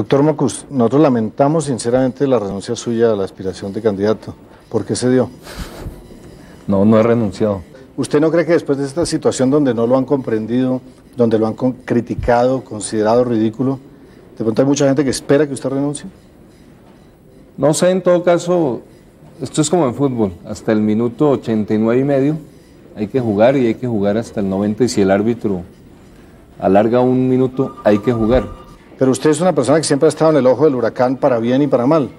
Doctor Mocus, nosotros lamentamos sinceramente la renuncia suya a la aspiración de candidato. ¿Por qué se dio? No, no he renunciado. ¿Usted no cree que después de esta situación donde no lo han comprendido, donde lo han con- criticado, considerado ridículo, de pronto hay mucha gente que espera que usted renuncie? No sé, en todo caso, esto es como en fútbol. Hasta el minuto 89 y medio hay que jugar y hay que jugar hasta el 90 y si el árbitro alarga un minuto, hay que jugar. Pero usted es una persona que siempre ha estado en el ojo del huracán para bien y para mal.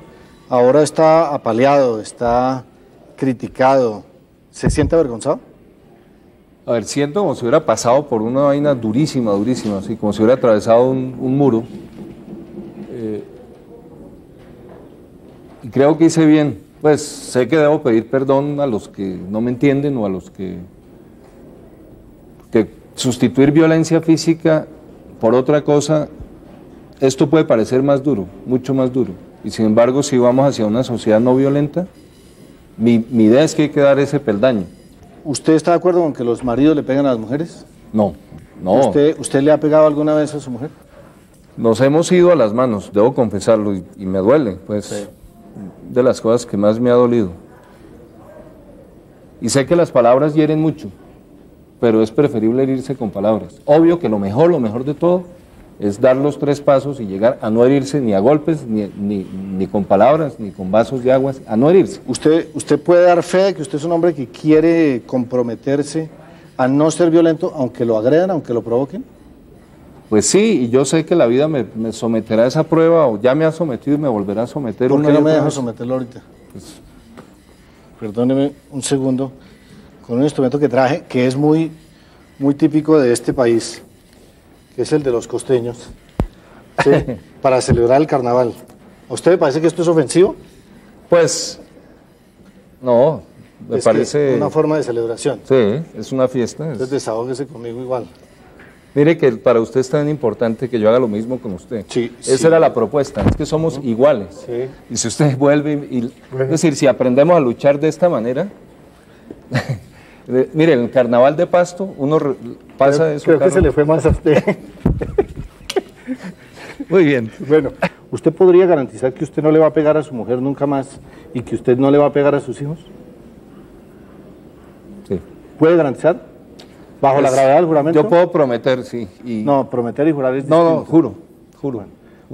Ahora está apaleado, está criticado. ¿Se siente avergonzado? A ver, siento como si hubiera pasado por una vaina durísima, durísima, así como si hubiera atravesado un, muro. Eh, y creo que hice bien. Pues sé que debo pedir perdón a los que no me entienden o a los que... que sustituir violencia física por otra cosa, esto puede parecer más duro, mucho más duro. Y sin embargo, si vamos hacia una sociedad no violenta, mi, mi idea es que hay que dar ese peldaño. ¿Usted está de acuerdo con que los maridos le pegan a las mujeres? No, no. ¿Usted, ¿Usted le ha pegado alguna vez a su mujer? Nos hemos ido a las manos, debo confesarlo, y, y me duele, pues, de las cosas que más me ha dolido. Y sé que las palabras hieren mucho, pero es preferible herirse con palabras. Obvio que lo mejor, lo mejor de todo, es dar los tres pasos y llegar a no herirse ni a golpes, ni, ni, ni con palabras, ni con vasos de agua, a no herirse. ¿Usted, ¿Usted puede dar fe de que usted es un hombre que quiere comprometerse a no ser violento, aunque lo agredan, aunque lo provoquen? Pues sí, y yo sé que la vida me, me someterá a esa prueba, o ya me ha sometido y me volverá a someter. ¿Por qué no me deja someterlo ahorita? Pues, perdóneme un segundo, con un instrumento que traje que es muy, muy típico de este país, que es el de los costeños, ¿sí? para celebrar el carnaval. ¿A usted le parece que esto es ofensivo? Pues, no, me Es parece... una forma de celebración. Sí, es una fiesta. es- Entonces desahógese conmigo igual. Mire que para usted es tan importante que yo haga lo mismo con usted. Sí, Esa sí. era la propuesta, es que somos iguales. Sí. Y si usted vuelve y... y- Es decir, si aprendemos a luchar de esta manera... de- mire, en el carnaval de Pasto uno re- pasa de su Creo que se le fue más a usted. Muy bien. Bueno, ¿usted podría garantizar que usted no le va a pegar a su mujer nunca más y que usted no le va a pegar a sus hijos? Sí. ¿Puede garantizar? ¿Bajo la Pues, gravedad del juramento? Yo puedo prometer, sí. y- No, prometer y jurar es no, no, distinto. juro, juro.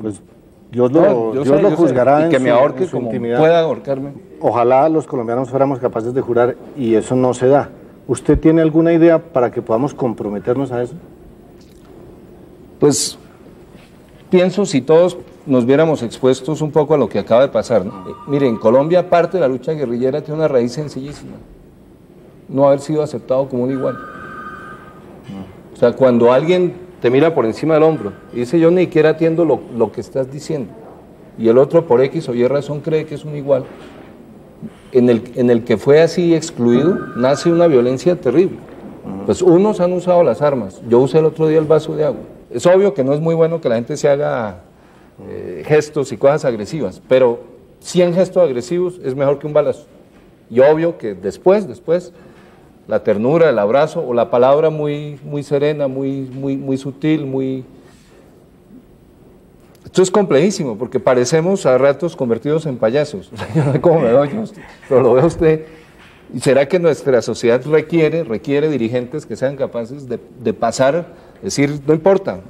Pues Dios lo, No, yo Dios sé, lo juzgará Y que me ahorque su como intimidad. pueda ahorcarme. Ojalá los colombianos fuéramos capaces de jurar y eso no se da. ¿Usted tiene alguna idea para que podamos comprometernos a eso? Pues pienso si todos nos viéramos expuestos un poco a lo que acaba de pasar. ¿no? Eh, mire, en Colombia parte de la lucha guerrillera tiene una raíz sencillísima. No haber sido aceptado como un igual. O sea, cuando alguien te mira por encima del hombro y dice yo ni siquiera atiendo lo, lo que estás diciendo y el otro por X o Y razón cree que es un igual, en el, en el que fue así excluido, nace una violencia terrible. Pues unos han usado las armas, yo usé el otro día el vaso de agua. Es obvio que no es muy bueno que la gente se haga eh, gestos y cosas agresivas, pero 100 gestos agresivos es mejor que un balazo. Y obvio que después, después, la ternura, el abrazo o la palabra muy, muy serena, muy, muy, muy sutil, muy... Esto es complejísimo porque parecemos a ratos convertidos en payasos. Yo no sé cómo me doy, pero lo veo usted. ¿Y será que nuestra sociedad requiere, requiere dirigentes que sean capaces de, de pasar, decir, no importa,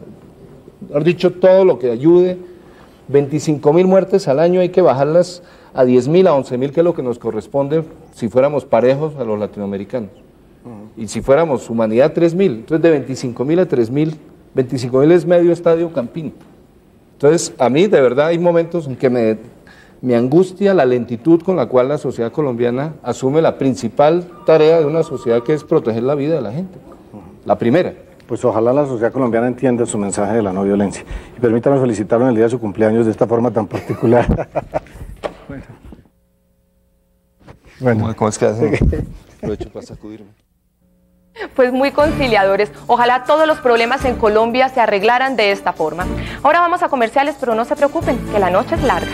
has dicho todo lo que ayude, 25 mil muertes al año hay que bajarlas a 10 mil, a 11 mil, que es lo que nos corresponde si fuéramos parejos a los latinoamericanos. Y si fuéramos humanidad, 3 mil. Entonces, de 25 mil a 3 mil, 25 mil es medio estadio campín. Entonces, a mí de verdad hay momentos en que me, me angustia la lentitud con la cual la sociedad colombiana asume la principal tarea de una sociedad que es proteger la vida de la gente. La primera. Pues ojalá la sociedad colombiana entienda su mensaje de la no violencia. Y permítame felicitarlo en el día de su cumpleaños de esta forma tan particular. bueno. ¿Cómo es que hacen? Aprovecho para sacudirme. Pues muy conciliadores. Ojalá todos los problemas en Colombia se arreglaran de esta forma. Ahora vamos a comerciales, pero no se preocupen, que la noche es larga.